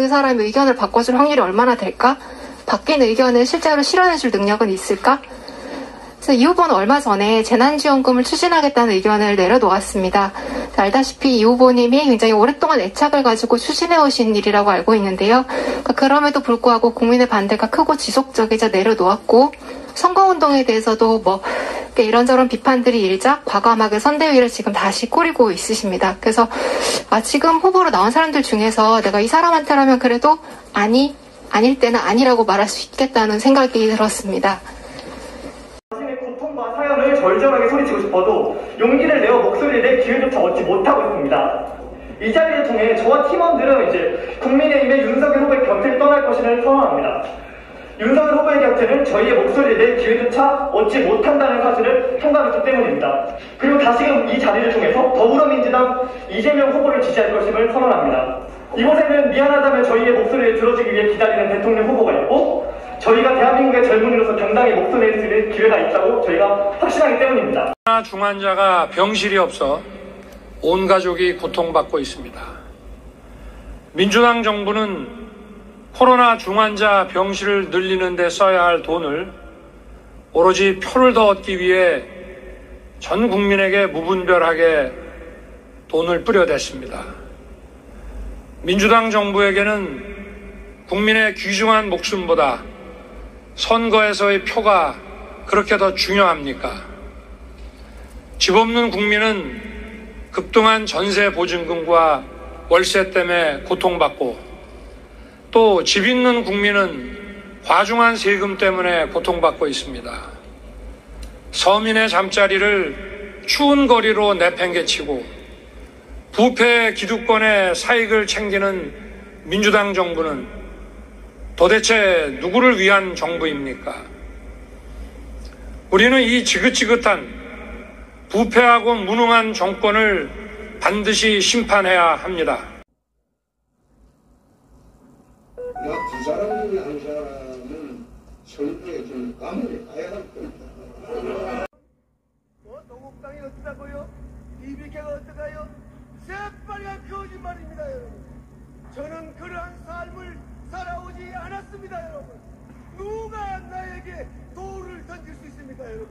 그 사람의 의견을 바꿔줄 확률이 얼마나 될까? 바뀐 의견을 실제로 실현해줄 능력은 있을까? 그래서 이 후보는 얼마 전에 재난지원금을 추진하겠다는 의견을 내려놓았습니다. 알다시피 이 후보님이 굉장히 오랫동안 애착을 가지고 추진해 오신 일이라고 알고 있는데요. 그러니까 그럼에도 불구하고 국민의 반대가 크고 지속적이자 내려놓았고 선거운동에 대해서도 뭐 이런저런 비판들이 일작 과감하게 선대위를 지금 다시 꾸리고 있으십니다. 그래서 아, 지금 후보로 나온 사람들 중에서 내가 이 사람한테라면 그래도 아니 아닐 때는 아니라고 말할 수 있겠다는 생각이 들었습니다. 자신의 고통과 사연을 절절하게 소리치고 싶어도 용기를 내어 목소리를 낼 기회조차 얻지 못하고 있습니다. 이 자리를 통해 저와 팀원들은 이제 국민의힘의 윤석열 후보의 곁을 떠날 것을 선언합니다. 윤석열 후보의 곁에는 저희의 목소리를 낼 기회조차 얻지 못한다는 사실을 통과했기 때문입니다. 그리고 다시금 이 자리를 통해서 더불어민주당 이재명 후보를 지지할 것임을 선언합니다. 이곳에는 미안하다면 저희의 목소리를 들어주기 위해 기다리는 대통령 후보가 있고 저희가 대한민국의 젊은이로서 당당히 목소리를 들을 기회가 있다고 저희가 확신하기 때문입니다. 중환자가 병실이 없어 온 가족이 고통받고 있습니다. 민주당 정부는 코로나 중환자 병실을 늘리는 데 써야 할 돈을 오로지 표를 더 얻기 위해 전 국민에게 무분별하게 돈을 뿌려댔습니다. 민주당 정부에게는 국민의 귀중한 목숨보다 선거에서의 표가 그렇게 더 중요합니까? 집 없는 국민은 급등한 전세 보증금과 월세 때문에 고통받고 또 집 있는 국민은 과중한 세금 때문에 고통받고 있습니다. 서민의 잠자리를 추운 거리로 내팽개치고 부패 기득권의 사익을 챙기는 민주당 정부는 도대체 누구를 위한 정부입니까? 우리는 이 지긋지긋한 부패하고 무능한 정권을 반드시 심판해야 합니다. 나두 사람 중에 한 사람은 선거에 좀 감옥에 가야 할 겁니다. 어? 노국당이 어떠다고요? 이비케가 어떠가요? 새빨간 거짓말입니다, 여러분. 저는 그러한 삶을 살아오지 않았습니다, 여러분. 누가 나에게 돌을 던질 수 있습니까, 여러분?